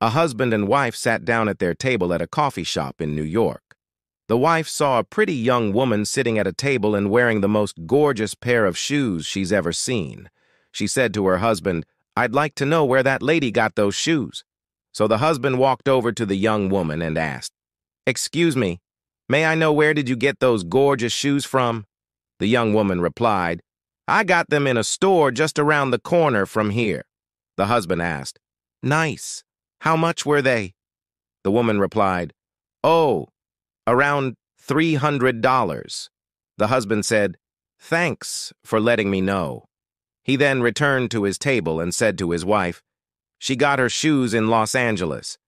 A husband and wife sat down at their table at a coffee shop in New York. The wife saw a pretty young woman sitting at a table and wearing the most gorgeous pair of shoes she's ever seen. She said to her husband, I'd like to know where that lady got those shoes. So the husband walked over to the young woman and asked, Excuse me, may I know where did you get those gorgeous shoes from? The young woman replied, I got them in a store just around the corner from here. The husband asked, Nice. How much were they? The woman replied, Oh, around $300. The husband said, Thanks for letting me know. He then returned to his table and said to his wife, She got her shoes in Los Angeles.